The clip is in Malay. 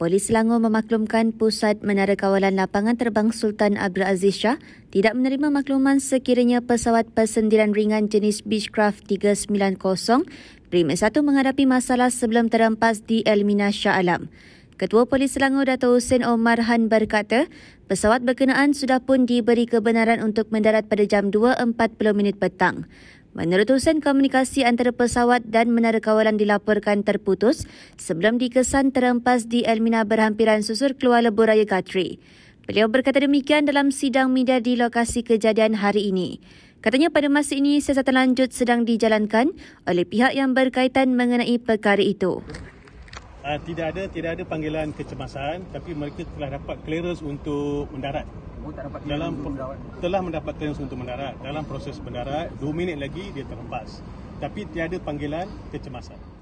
Polis Selangor memaklumkan Pusat Menara Kawalan Lapangan Terbang Sultan Abdul Aziz Shah tidak menerima makluman sekiranya pesawat persendirian ringan jenis Beechcraft 390 Primer 1 menghadapi masalah sebelum terempas di Elmina Shah Alam. Ketua Polis Selangor Dato' Hussein Omar Han berkata, pesawat berkenaan sudah pun diberi kebenaran untuk mendarat pada jam 2.40 minit petang. Menurut Hussein, komunikasi antara pesawat dan menara kawalan dilaporkan terputus sebelum dikesan terempas di Elmina berhampiran susur keluar lebuh raya Gatri. Beliau berkata demikian dalam sidang media di lokasi kejadian hari ini. Katanya pada masa ini siasatan lanjut sedang dijalankan oleh pihak yang berkaitan mengenai perkara itu. Uh, tidak ada tidak ada panggilan kecemasan tapi mereka telah dapat clearance untuk mendarat. Oh, tak dapat dalam mendarat. telah mendapat clearance untuk mendarat. Dalam proses mendarat 2 minit lagi dia terlepas. Tapi tiada panggilan kecemasan.